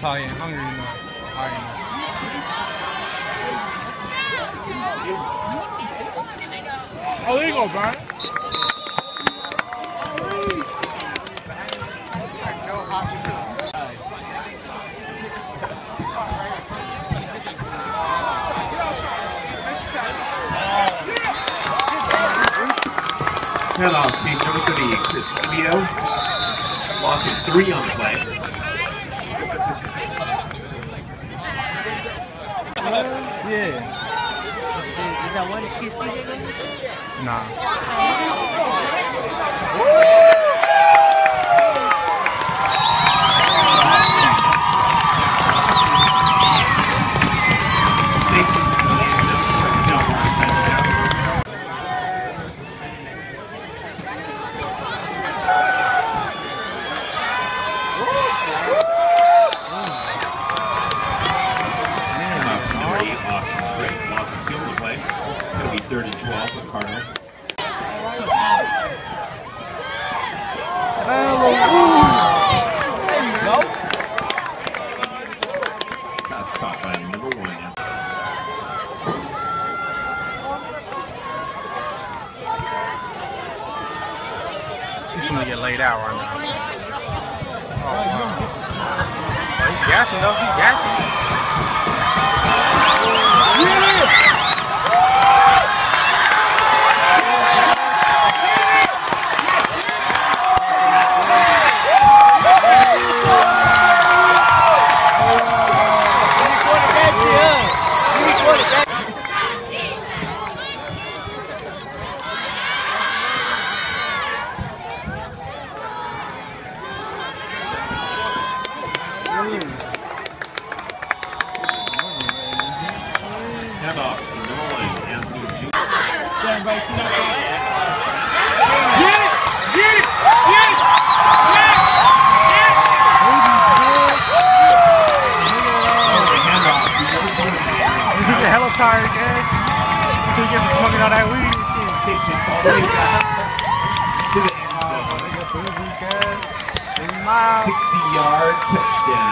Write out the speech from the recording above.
probably ain't hungry enough. Alright. Oh, there you go, Brian. Head on team number three, Chris Emio. Loss of three on the play. Yeah. Is that one that kids see they gonna see? Nah. Mason Williams, no more touchdown. Off three, Austin Drake, loss of two on the play. It'll be third and 12 for Cardinals. Pass caught by number one. She's gonna get laid out right now. Oh, he's gassing though. He's gassing. Jr. Handoff to number two, He's getting hella tired, man. So he gets to smoking all that weed and shit. takes it all the way back to the end zone. Nigga, boozy, cuz. Big mile. 60 yard touchdown.